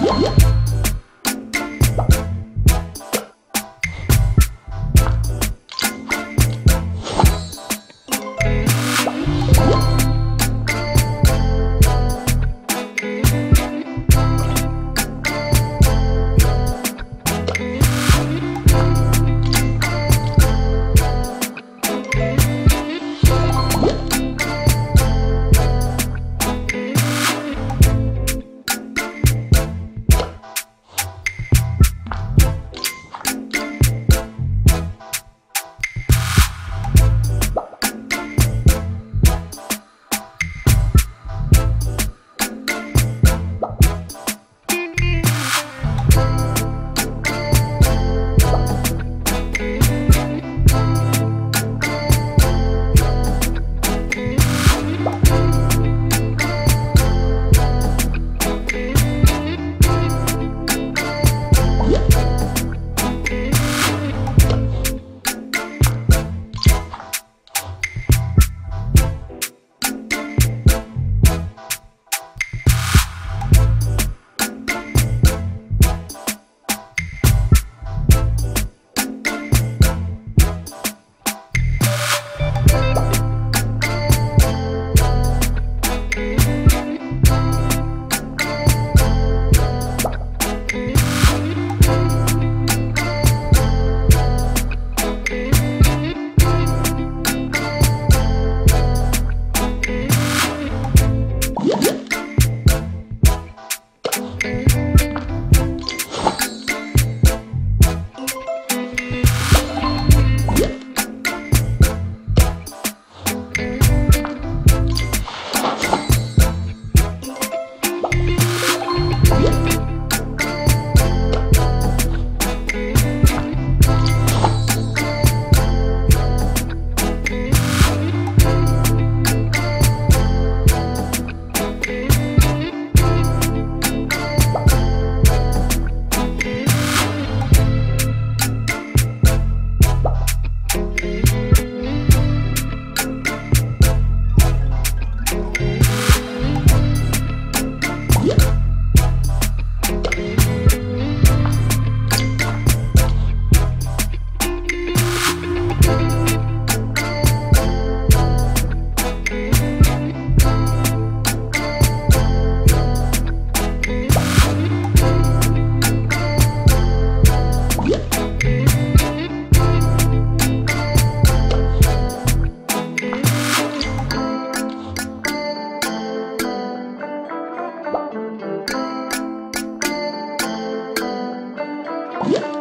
Woo! Yeah.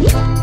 you